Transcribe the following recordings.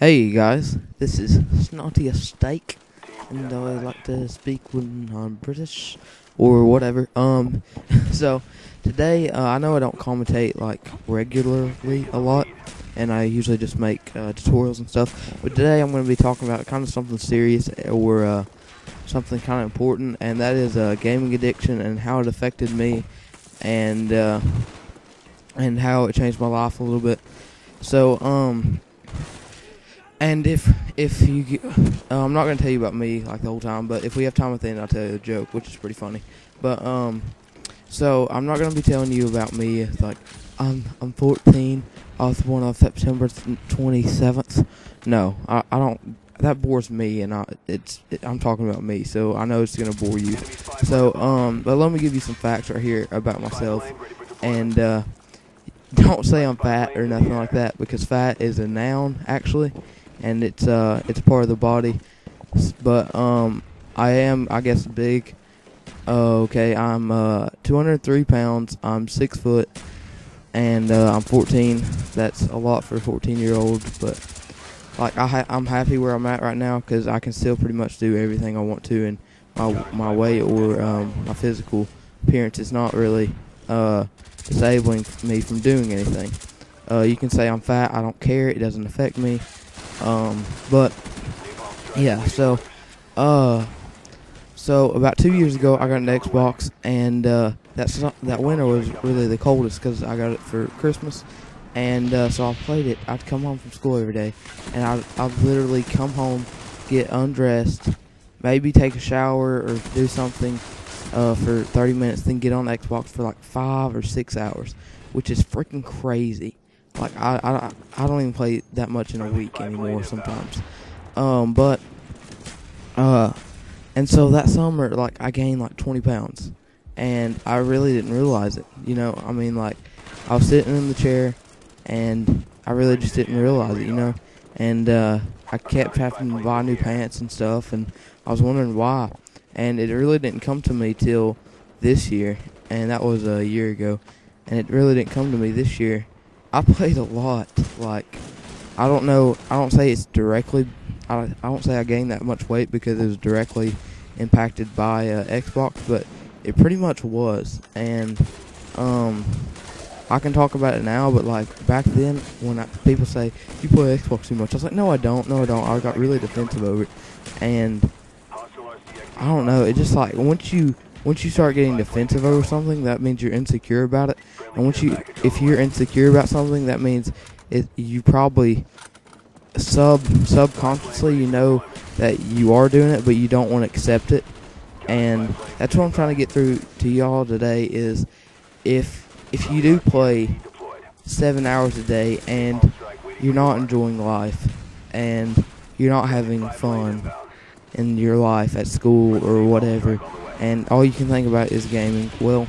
Hey guys, this is SnottierSteak, and I like to speak when I'm British or whatever. Um, so today uh, I know I don't commentate like regularly a lot, and I usually just make uh, tutorials and stuff. But today I'm going to be talking about kind of something serious or uh, something kind of important, and that is uh, gaming addiction and how it affected me, and uh, and how it changed my life a little bit. So um and if if you, get- uh, I'm not gonna tell you about me like the whole time, but if we have time at the end, I'll tell you a joke, which is pretty funny. But um, so I'm not gonna be telling you about me. Like I'm I'm 14. I was born on September 27th. No, I, I don't. That bores me, and I it's it, I'm talking about me, so I know it's gonna bore you. So um, but let me give you some facts right here about myself, and uh, don't say I'm fat or nothing like that because fat is a noun actually and it's uh it's part of the body. But um, I am I guess big. Uh, okay, I'm uh 203 pounds. I'm six foot, and uh, I'm 14. That's a lot for a 14 year old, but like I ha- I'm happy where I'm at right now because I can still pretty much do everything I want to, and my my weight or um, my physical appearance is not really uh disabling me from doing anything. Uh, you can say I'm fat. I don't care. It doesn't affect me. Um, but yeah, so uh, so about two years ago, I got an Xbox, and uh, that's not, that winter was really the coldest because I got it for Christmas, and uh, so I played it. I'd come home from school every day, and I'd, I'd literally come home, get undressed, maybe take a shower or do something uh, for 30 minutes, then get on Xbox for like five or six hours, which is freaking crazy. Like I, I, I don't even play that much in a week anymore sometimes. Um, but uh, and so that summer, like I gained like 20 pounds, and I really didn't realize it. You know, I mean, like I was sitting in the chair, and I really just didn't realize it. You know, and uh, I kept having to buy new pants and stuff, and I was wondering why, and it really didn't come to me till this year, and that was a year ago, and it really didn't come to me this year. I played a lot, like I don't know. I don't say it's directly. I, I don't say I gained that much weight because it was directly impacted by uh, Xbox, but it pretty much was. And um, I can talk about it now, but like back then, when I, people say you play Xbox too much, I was like, no, I don't. No, I don't. I got really defensive over it, and I don't know. It just like once you once you start getting defensive over something, that means you're insecure about it. And once you, if you're insecure about something, that means it you probably sub subconsciously you know that you are doing it, but you don't want to accept it. And that's what I'm trying to get through to y'all today is if if you do play seven hours a day and you're not enjoying life and you're not having fun in your life at school or whatever and all you can think about is gaming well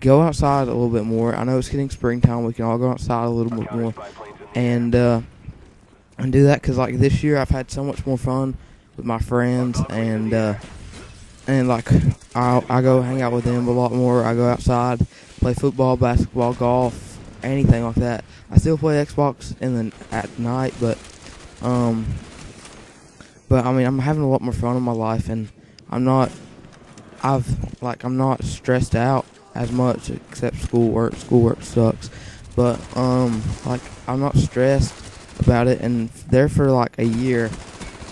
go outside a little bit more i know it's getting springtime we can all go outside a little bit more and uh and do that because like this year i've had so much more fun with my friends and uh and like I I go hang out with them a lot more. I go outside, play football, basketball, golf, anything like that. I still play Xbox in the at night, but um, but I mean I'm having a lot more fun in my life, and I'm not I've like I'm not stressed out as much except schoolwork. Schoolwork sucks, but um like I'm not stressed about it, and there for like a year,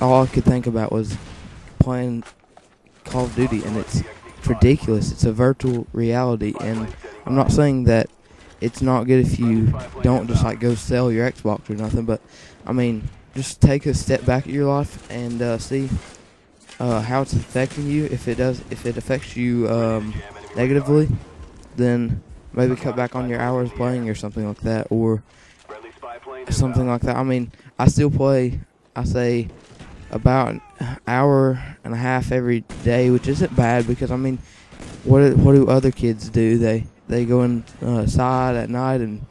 all I could think about was playing Call of Duty, and it's ridiculous. It's a virtual reality, and I'm not saying that it's not good if you don't just like go sell your Xbox or nothing, but I mean, just take a step back at your life and uh, see uh, how it's affecting you. If it does, if it affects you um, negatively, then maybe cut back on your hours playing or something like that, or something like that. I mean, I still play. I say about an hour and a half every day, which isn't bad because I mean, what do- what do other kids do? They they go inside at night and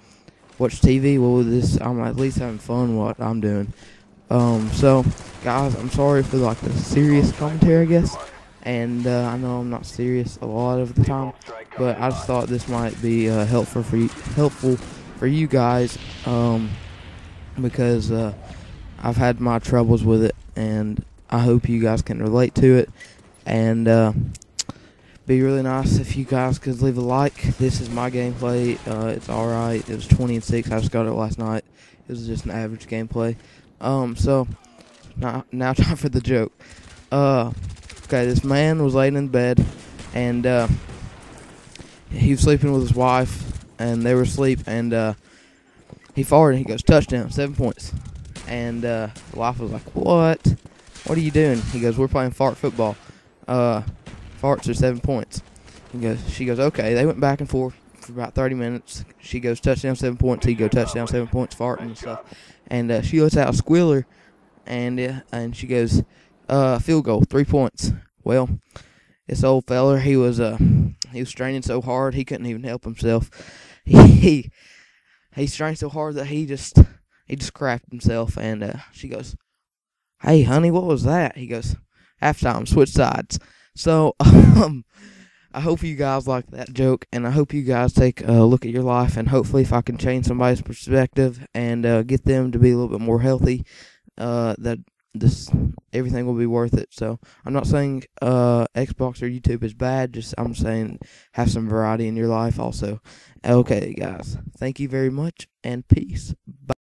watch TV. Well, this I'm at least having fun. What I'm doing. Um, so guys, I'm sorry for like the serious commentary, I guess. And uh, I know I'm not serious a lot of the time, but I just thought this might be uh, helpful for you, helpful for you guys, um, because uh, I've had my troubles with it, and I hope you guys can relate to it. And uh, be really nice if you guys could leave a like. This is my gameplay. Uh, it's all right. It was 20 and six. I just got it last night. It was just an average gameplay. Um, so now now time for the joke. Uh, okay, this man was laying in bed, and uh, he was sleeping with his wife, and they were asleep, and uh, he farted. And he goes touchdown, seven points, and uh, the wife was like, "What? What are you doing?" He goes, "We're playing fart football. Uh, farts are seven points." He goes, she goes, "Okay." They went back and forth for about 30 minutes. She goes touchdown, seven points. He goes touchdown, seven points, farting and stuff. And uh, she lets out a squealer, and uh, and she goes, uh, field goal, three points. Well, this old feller, he was uh, he was straining so hard he couldn't even help himself. He he strained so hard that he just he just crapped himself. And uh, she goes, "Hey, honey, what was that?" He goes, "Halftime, switch sides." So um. I hope you guys like that joke, and I hope you guys take a look at your life, and hopefully, if I can change somebody's perspective and uh, get them to be a little bit more healthy, uh, that this everything will be worth it. So I'm not saying uh, Xbox or YouTube is bad. Just I'm saying have some variety in your life also. Okay, guys, thank you very much, and peace. Bye.